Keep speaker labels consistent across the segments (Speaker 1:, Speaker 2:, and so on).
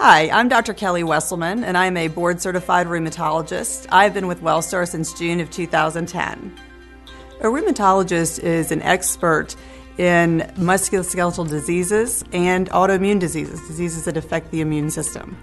Speaker 1: Hi, I'm Dr. Kelly Weselman, and I'm a board certified rheumatologist. I've been with Wellstar since June of 2010. A rheumatologist is an expert in musculoskeletal diseases and autoimmune diseases, diseases that affect the immune system.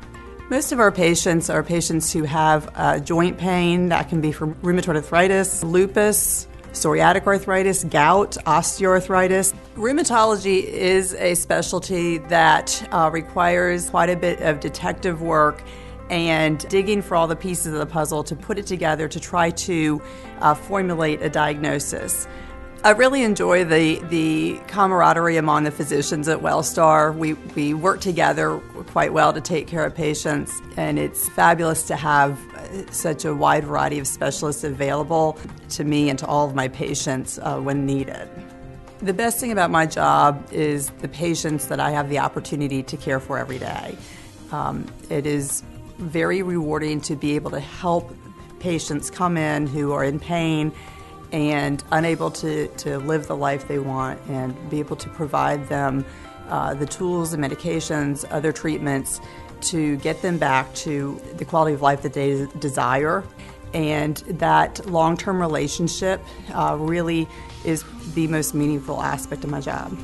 Speaker 1: Most of our patients are patients who have uh, joint pain, that can be from rheumatoid arthritis, lupus, psoriatic arthritis, gout, osteoarthritis. Rheumatology is a specialty that uh, requires quite a bit of detective work and digging for all the pieces of the puzzle to put it together to try to uh, formulate a diagnosis. I really enjoy the, the camaraderie among the physicians at Wellstar. We, we work together quite well to take care of patients, and it's fabulous to have such a wide variety of specialists available to me and to all of my patients uh, when needed. The best thing about my job is the patients that I have the opportunity to care for every day. Um, it is very rewarding to be able to help patients come in who are in pain and unable to, to live the life they want and be able to provide them uh, the tools and medications, other treatments to get them back to the quality of life that they desire. And that long term relationship uh, really is the most meaningful aspect of my job.